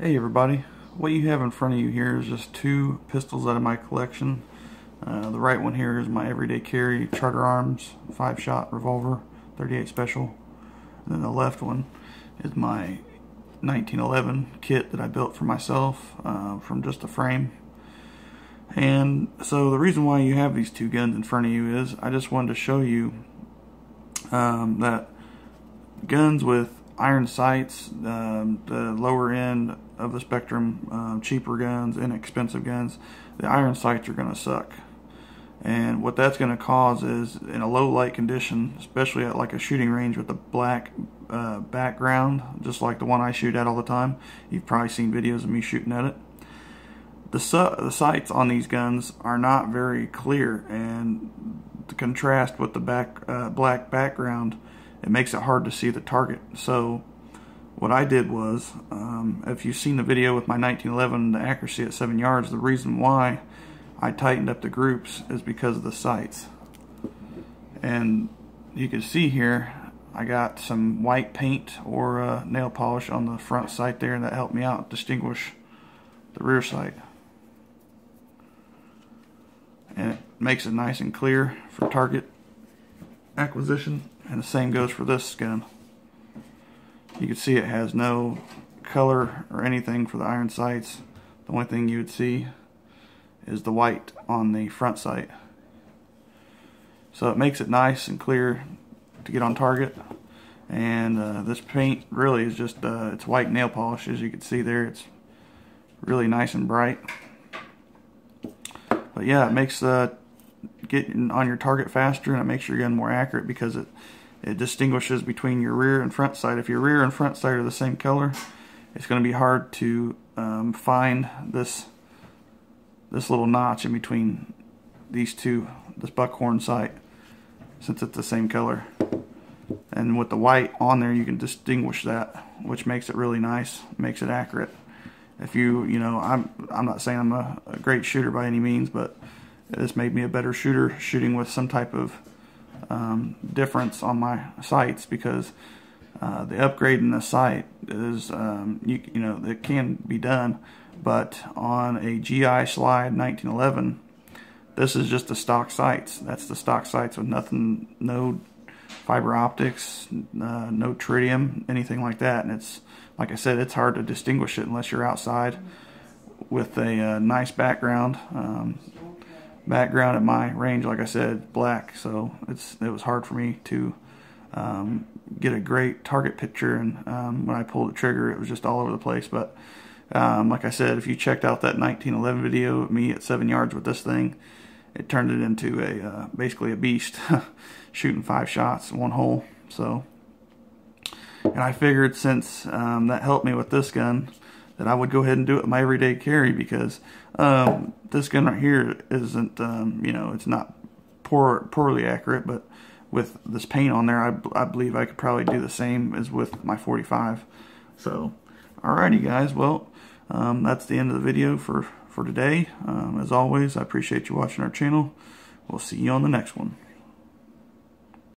Hey everybody, what you have in front of you here is just two pistols out of my collection. Uh, the right one here is my everyday carry Charter Arms 5-shot revolver 38 special. And then the left one is my 1911 kit that I built for myself uh, from just a frame. And so the reason why you have these two guns in front of you is I just wanted to show you um, that guns with iron sights, um, the lower end of the spectrum, um, cheaper guns, inexpensive guns, the iron sights are going to suck. And what that's going to cause is in a low light condition, especially at like a shooting range with a black uh, background, just like the one I shoot at all the time. You've probably seen videos of me shooting at it. The, the sights on these guns are not very clear, and the contrast with the back uh, black background it makes it hard to see the target. So what I did was, um, if you've seen the video with my 1911, the accuracy at 7 yards, the reason why I tightened up the groups is because of the sights. And you can see here, I got some white paint or uh, nail polish on the front sight there, and that helped me out distinguish the rear sight. And it makes it nice and clear for target acquisition and the same goes for this gun you can see it has no color or anything for the iron sights. The only thing you would see is the white on the front sight. So it makes it nice and clear to get on target. And uh, this paint really is just uh, it's white nail polish as you can see there. It's really nice and bright. But yeah it makes uh, getting on your target faster and it makes your gun more accurate because it it distinguishes between your rear and front sight. If your rear and front sight are the same color, it's going to be hard to um, find this this little notch in between these two, this buckhorn sight, since it's the same color. And with the white on there, you can distinguish that, which makes it really nice, makes it accurate. If you, you know, I'm I'm not saying I'm a, a great shooter by any means, but this made me a better shooter shooting with some type of um, difference on my sights because uh, the upgrade in the sight is, um, you, you know, it can be done, but on a GI Slide 1911, this is just the stock sights. That's the stock sights with nothing, no fiber optics, uh, no tritium, anything like that. And it's, like I said, it's hard to distinguish it unless you're outside with a uh, nice background. Um, background at my range, like I said, black. So it's it was hard for me to um, get a great target picture. And um, when I pulled the trigger, it was just all over the place. But um, like I said, if you checked out that 1911 video of me at seven yards with this thing, it turned it into a uh, basically a beast, shooting five shots, one hole. So, and I figured since um, that helped me with this gun that I would go ahead and do it my everyday carry because um, this gun right here isn't, um, you know, it's not poor, poorly accurate, but with this paint on there, I, I believe I could probably do the same as with my 45. So, alrighty guys, well, um, that's the end of the video for, for today. Um, as always, I appreciate you watching our channel. We'll see you on the next one.